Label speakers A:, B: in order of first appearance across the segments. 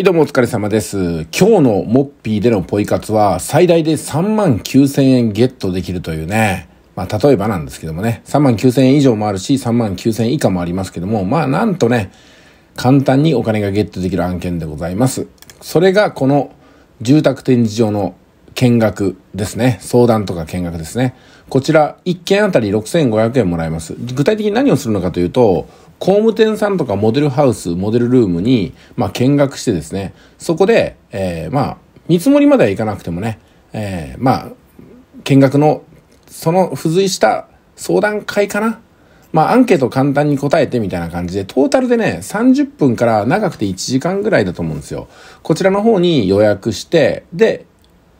A: はい、どうもお疲れ様です。今日のモッピーでのポイ活は最大で3万9000円ゲットできるというね。まあ、例えばなんですけどもね。3万9000円以上もあるし、3万9000円以下もありますけども、まあ、なんとね、簡単にお金がゲットできる案件でございます。それがこの住宅展示場の見学ですね。相談とか見学ですね。こちら、1件あたり6500円もらえます。具体的に何をするのかというと、工務店さんとかモデルハウス、モデルルームに、まあ、見学してですね、そこで、えー、まあ、見積もりまではいかなくてもね、えー、まあ、見学の、その付随した相談会かな？まあ、アンケート簡単に答えてみたいな感じで、トータルでね、30分から長くて1時間ぐらいだと思うんですよ。こちらの方に予約して、で、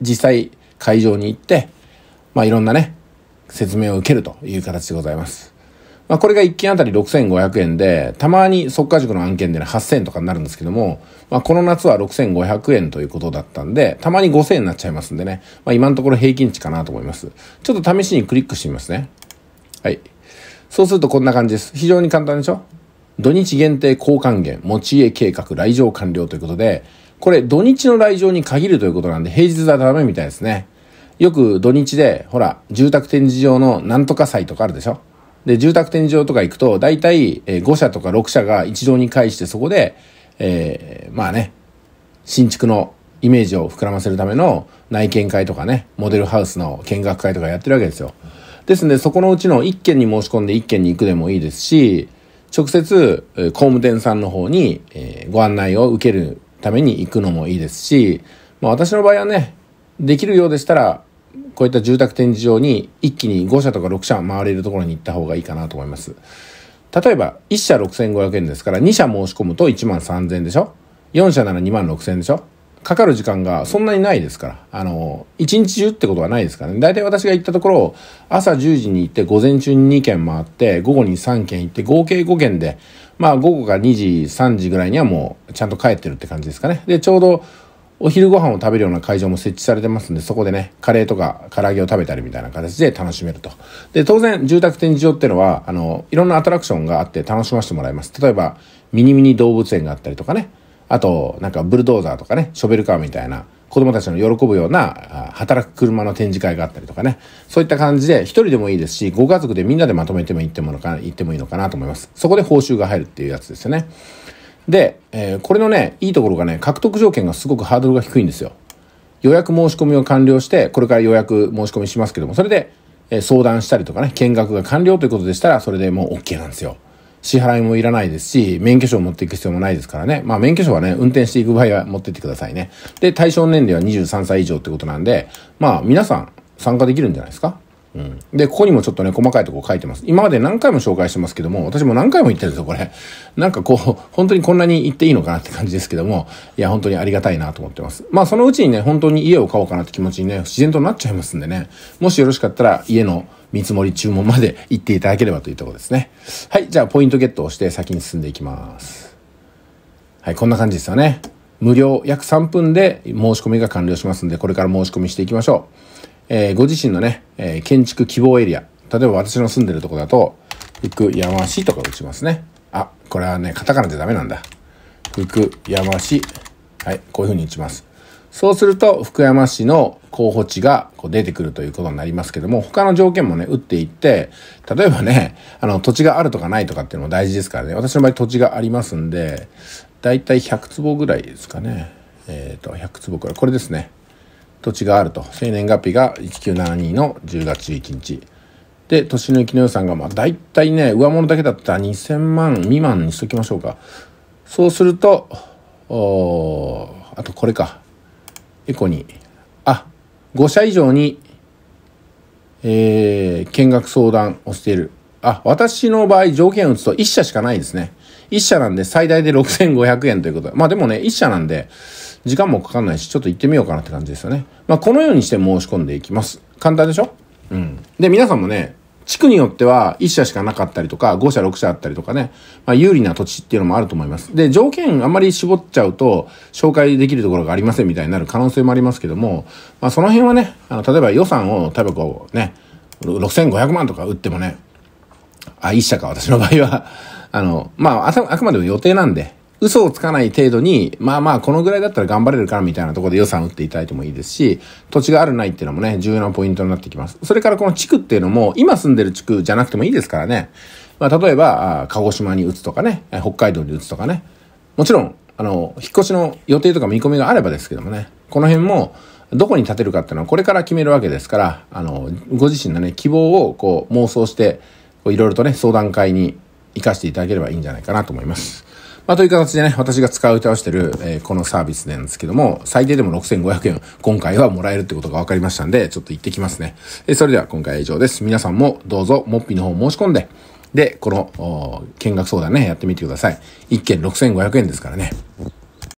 A: 実際会場に行って、まあ、いろんなね、説明を受けるという形でございます。まあ、これが1件あたり6500円で、たまに速稼塾の案件でね、8000円とかになるんですけども、まあ、この夏は6500円ということだったんで、たまに5000円になっちゃいますんでね、まあ、今のところ平均値かなと思います。ちょっと試しにクリックしてみますね。はい。そうするとこんな感じです。非常に簡単でしょ？土日限定交換券、持ち家計画、来場完了ということで、これ土日の来場に限るということなんで、平日はダメみたいですね。よく土日で、ほら、住宅展示場のなんとか祭とかあるでしょで、住宅展示場とか行くと、大体、5社とか6社が一堂に会してそこで、えー、まあね、新築のイメージを膨らませるための内見会とかね、モデルハウスの見学会とかやってるわけですよ。ですので、そこのうちの1件に申し込んで1件に行くでもいいですし、直接、工務店さんの方に、えー、ご案内を受けるために行くのもいいですし、まあ私の場合はね、できるようでしたら、こういった住宅展示場に一気に5社とか6社回れるところに行った方がいいかなと思います。例えば、1社6500円ですから、2社申し込むと1万3000円でしょ ?4 社なら2万6000円でしょ？かかる時間がそんなにないですから。あの、1日中ってことはないですからね。大体私が行ったところ、朝10時に行って午前中に2件回って、午後に3件行って、合計5件で、まあ午後が2時、3時ぐらいにはもうちゃんと帰ってるって感じですかね。で、ちょうどお昼ご飯を食べるような会場も設置されてますんで、そこでね、カレーとか唐揚げを食べたりみたいな形で楽しめると。で、当然、住宅展示場っていうのは、あの、いろんなアトラクションがあって楽しませてもらいます。例えば、ミニミニ動物園があったりとかね、あと、なんかブルドーザーとかね、ショベルカーみたいな、子供たちの喜ぶような、働く車の展示会があったりとかね、そういった感じで、一人でもいいですし、ご家族でみんなでまとめても行ってものか行ってもいいのかなと思います。そこで報酬が入るっていうやつですよね。で、えー、これのね、いいところがね、獲得条件がすごくハードルが低いんですよ。予約申し込みを完了して、これから予約申し込みしますけども、それで、え相談したりとかね、見学が完了ということでしたら、それでもう OK なんですよ。支払いもいらないですし、免許証を持っていく必要もないですからね。まあ免許証はね、運転していく場合は持ってってくださいね。で、対象年齢は23歳以上ってことなんで、まあ皆さん参加できるんじゃないですか？うん。で、ここにもちょっとね、細かいとこ書いてます。今まで何回も紹介してますけども、私も何回も言ってるんですよ、これ。なんかこう、本当にこんなに言っていいのかなって感じですけども、いや、本当にありがたいなと思ってます。まあ、そのうちにね、本当に家を買おうかなって気持ちにね、自然となっちゃいますんでね、もしよろしかったら、家の見積もり注文まで行っていただければというところですね。はい、じゃあ、ポイントゲットをして先に進んでいきます。はい、こんな感じですよね。無料約3分で申し込みが完了しますんで、これから申し込みしていきましょう。えー、ご自身のね、えー、建築希望エリア。例えば私の住んでるとこだと、福山市とか打ちますね。あ、これはね、カタカナでダメなんだ。福山市。はい、こういう風に打ちます。そうすると、福山市の候補地がこう出てくるということになりますけども、他の条件もね、打っていって、例えばね、あの、土地があるとかないとかっていうのも大事ですからね。私の場合土地がありますんで、だいたい100坪ぐらいですかね。えっ、ー、と、100坪くらい。これですね。土地があると生年月日が1972の10月11日で年の生きの予算がまあ大体ね上物だけだったら2000万未満にしときましょうかそうするとおあとこれかエコにあ5社以上にえー、見学相談をしているあ私の場合条件を打つと1社しかないですね1社なんで最大で6500円ということでまあでもね1社なんで時間もかかんないし、ちょっと行ってみようかなって感じですよね。まあ、このようにして申し込んでいきます。簡単でしょ？うん。で、皆さんもね、地区によっては1社しかなかったりとか、5社6社あったりとかね、まあ、有利な土地っていうのもあると思います。で、条件あんまり絞っちゃうと、紹介できるところがありませんみたいになる可能性もありますけども、まあ、その辺はね、あの、例えば予算を、例えばこうね、6500万とか打ってもね、あ、1社か、私の場合は、あの、まあ、あくまでも予定なんで、嘘をつかない程度に、まあまあ、このぐらいだったら頑張れるからみたいなところで予算打っていただいてもいいですし、土地があるないっていうのもね、重要なポイントになってきます。それからこの地区っていうのも、今住んでる地区じゃなくてもいいですからね。まあ、例えば、鹿児島に打つとかね、北海道に打つとかね。もちろん、あの、引っ越しの予定とか見込みがあればですけどもね、この辺も、どこに建てるかっていうのはこれから決めるわけですから、あの、ご自身のね、希望をこう妄想して、いろいろとね、相談会に活かしていただければいいんじゃないかなと思います。まあ、という形でね、私が使う歌をしてる、えー、このサービスなんですけども、最低でも6500円、今回はもらえるってことが分かりましたんで、ちょっと行ってきますね。えー、それでは今回は以上です。皆さんもどうぞ、モッピーの方申し込んで、で、この、見学相談ね、やってみてください。1件6500円ですからね。